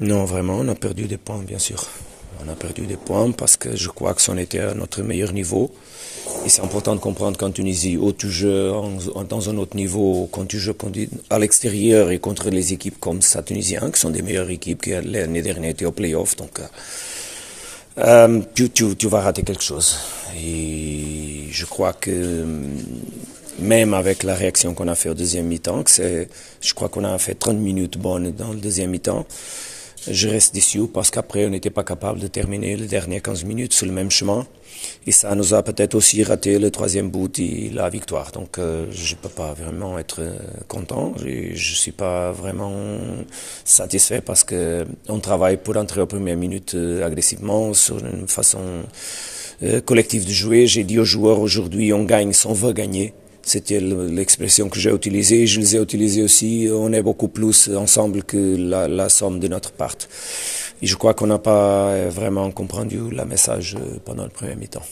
Non, vraiment, on a perdu des points, bien sûr. On a perdu des points parce que je crois que c'en était à notre meilleur niveau. Et c'est important de comprendre qu'en Tunisie, où tu joues dans un autre niveau, quand tu joues à l'extérieur et contre les équipes comme ça Tunisien, qui sont des meilleures équipes qui l'année dernière étaient au playoff, donc euh, tu, tu, tu vas rater quelque chose. Et je crois que même avec la réaction qu'on a fait au deuxième mi-temps, je crois qu'on a fait 30 minutes bonnes dans le deuxième mi-temps. Je reste déçu parce qu'après, on n'était pas capable de terminer les dernières 15 minutes sur le même chemin. Et ça nous a peut-être aussi raté le troisième bout et la victoire. Donc, euh, je ne peux pas vraiment être euh, content. Je ne suis pas vraiment satisfait parce que on travaille pour entrer aux premières minutes euh, agressivement sur une façon collective de jouer. J'ai dit aux joueurs aujourd'hui, on gagne sans veut gagner. C'était l'expression que j'ai utilisée. Je les ai utilisées aussi. On est beaucoup plus ensemble que la, la somme de notre part. Et je crois qu'on n'a pas vraiment compris le message pendant le premier mi-temps.